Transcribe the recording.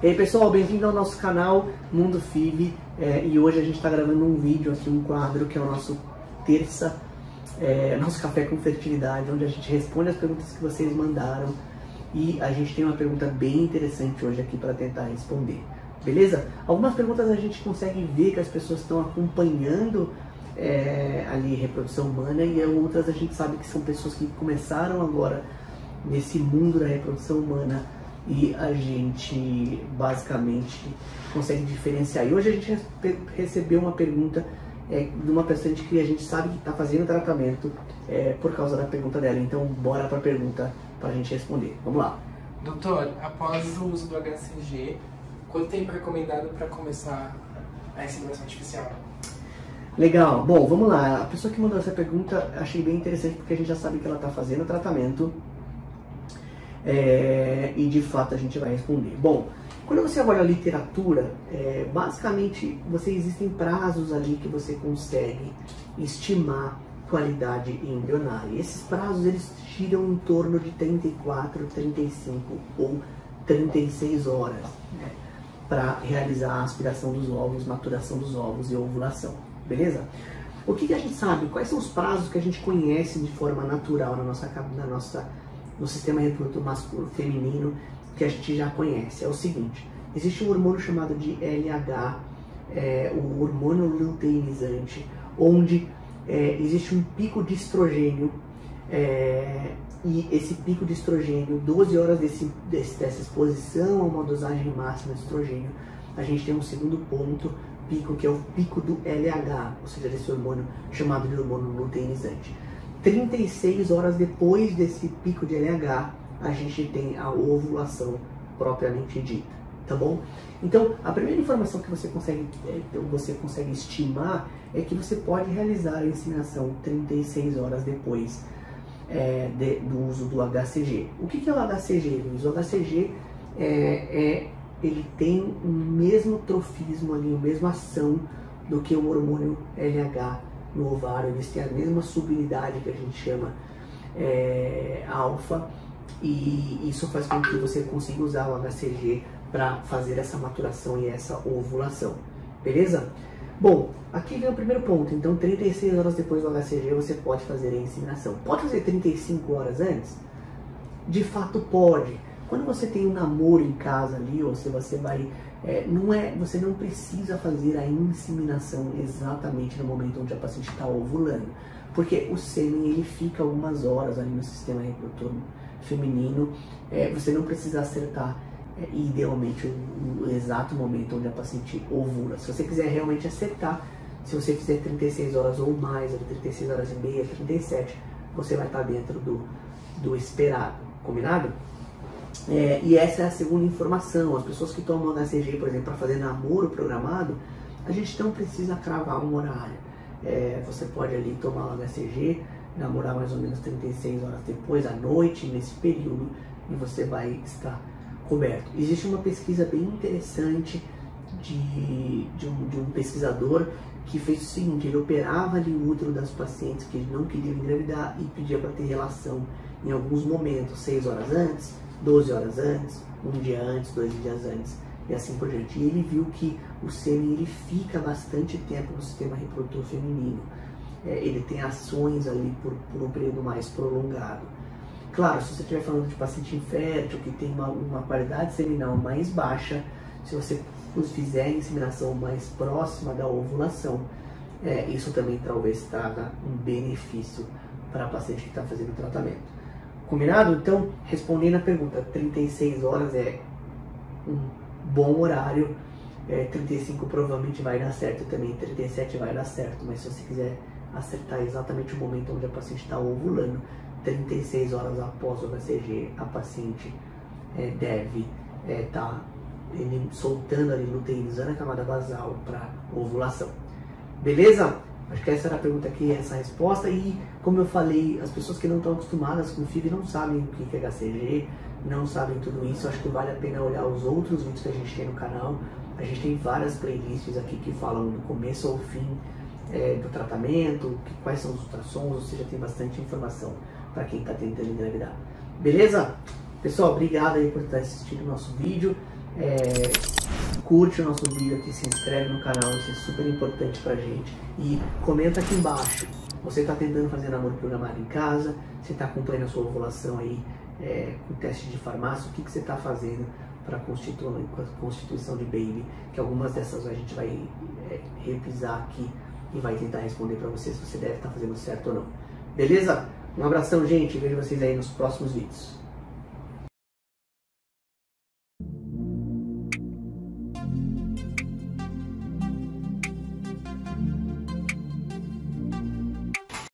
E aí pessoal, bem-vindo ao nosso canal Mundo FIV é, e hoje a gente está gravando um vídeo aqui, um quadro que é o nosso terça, é, nosso café com fertilidade, onde a gente responde as perguntas que vocês mandaram e a gente tem uma pergunta bem interessante hoje aqui para tentar responder, beleza? Algumas perguntas a gente consegue ver que as pessoas estão acompanhando é, ali reprodução humana e outras a gente sabe que são pessoas que começaram agora nesse mundo da reprodução humana e a gente basicamente consegue diferenciar. E hoje a gente recebeu uma pergunta é, de uma paciente que a gente sabe que está fazendo tratamento é, por causa da pergunta dela. Então, bora para a pergunta para a gente responder. Vamos lá. Doutor, após o uso do HCG, quanto tempo é recomendado para começar a inseminação artificial? Legal. Bom, vamos lá. A pessoa que mandou essa pergunta achei bem interessante porque a gente já sabe que ela está fazendo tratamento é, e de fato a gente vai responder. Bom, quando você olha a literatura, é, basicamente você existem prazos ali que você consegue estimar qualidade embrionária. E esses prazos eles giram em torno de 34, 35 ou 36 horas né, para realizar a aspiração dos ovos, maturação dos ovos e ovulação, beleza? O que, que, a gente sabe? Quais são os prazos que a gente conhece de forma natural na nossa, na nossa no sistema reprodutor masculino feminino que a gente já conhece. É o seguinte: existe um hormônio chamado de LH, é, o hormônio luteinizante, onde é, existe um pico de estrogênio é, e esse pico de estrogênio, 12 horas desse, desse, dessa exposição a uma dosagem máxima de estrogênio, a gente tem um segundo ponto, pico, que é o pico do LH, ou seja, desse hormônio chamado de hormônio luteinizante. 36 horas depois desse pico de LH, a gente tem a ovulação propriamente dita, tá bom? Então, a primeira informação que você consegue, é, você consegue estimar é que você pode realizar a inseminação 36 horas depois é, de, do uso do HCG. O que, que é o HCG, Luiz? O HCG é, é, ele tem o mesmo trofismo ali, a mesma ação do que o hormônio LH no ovário, eles têm a mesma subunidade que a gente chama é, alfa, e isso faz com que você consiga usar o HCG para fazer essa maturação e essa ovulação, beleza? Bom, aqui vem o primeiro ponto, então 36 horas depois do HCG você pode fazer a inseminação. Pode fazer 35 horas antes? De fato pode. Quando você tem um namoro em casa ali, ou se você vai é, não é, você não precisa fazer a inseminação exatamente no momento onde a paciente está ovulando, porque o sêmen ele fica algumas horas ali no sistema reprodutor feminino, é, você não precisa acertar é, idealmente o, o, exato momento onde a paciente ovula. Se você quiser realmente acertar, se você fizer 36 horas ou mais, 36 horas e meia, 37, você vai estar dentro do, do esperado, combinado? É, e essa é a segunda informação. As pessoas que tomam HCG, por exemplo, para fazer namoro programado, a gente não precisa cravar um horário. É, você pode ali tomar o HCG, namorar mais ou menos 36 horas depois, à noite, nesse período, e você vai estar coberto. Existe uma pesquisa bem interessante de, de, um, de um pesquisador que fez o seguinte, ele operava ali o útero das pacientes que não queriam engravidar e pedia para ter relação em alguns momentos, 6 horas antes, 12 horas antes, um dia antes, dois dias antes e assim por diante. E ele viu que o sêmen ele fica bastante tempo no sistema reprodutor feminino. É, ele tem ações ali por, por, um período mais prolongado. Claro, se você estiver falando de paciente infértil, que tem uma, uma qualidade seminal mais baixa, se você fizer a inseminação mais próxima da ovulação, é, isso também talvez traga um benefício para a paciente que está fazendo o tratamento. Combinado? Então, respondendo a pergunta, 36 horas é um bom horário. É, 35 provavelmente vai dar certo também, 37 vai dar certo, mas se você quiser acertar exatamente o momento onde a paciente está ovulando, 36 horas após o BCG, a paciente é, deve estar é, tá, soltando ali, luteinizando a camada basal para ovulação. Beleza? Acho que essa era a pergunta aqui, essa resposta. E, como eu falei, as pessoas que não estão acostumadas com FIV não sabem o que é HCG, não sabem tudo isso. Acho que vale a pena olhar os outros vídeos que a gente tem no canal. A gente tem várias playlists aqui que falam do começo ao fim é, do tratamento, que, quais são os ultrassons, ou seja, tem bastante informação para quem está tentando engravidar. Beleza? Pessoal, obrigado aí por estar assistindo o nosso vídeo. É, curte o nosso vídeo aqui, se inscreve no canal, isso é super importante pra gente. E comenta aqui embaixo. Você está tentando fazer namoro programado em casa? Você está acompanhando a sua ovulação aí é, com teste de farmácia? O que, que você está fazendo para a constituição de baby? Que algumas dessas a gente vai é, aqui e vai tentar responder para você se você deve estar tá fazendo certo ou não. Beleza? Um abração, gente. Vejo vocês aí nos próximos vídeos.